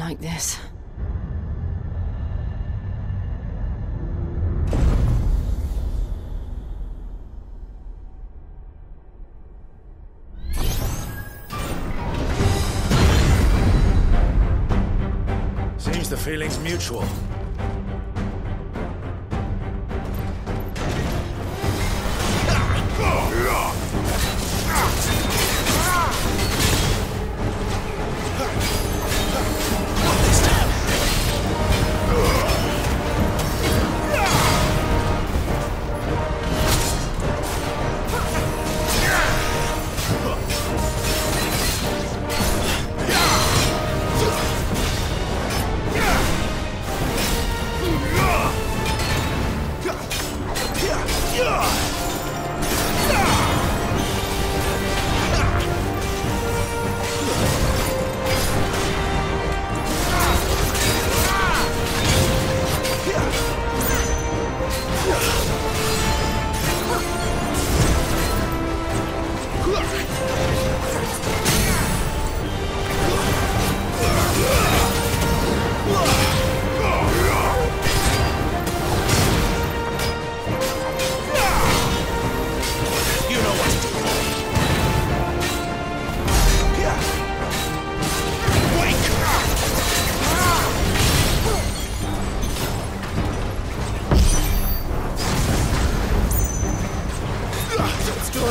like this. Seems the feeling's mutual.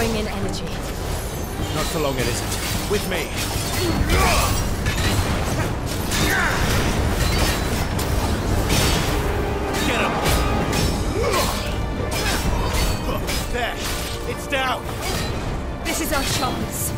Drawing in energy. Not for long, it isn't. With me. Get him! There! It's down! This is our chance.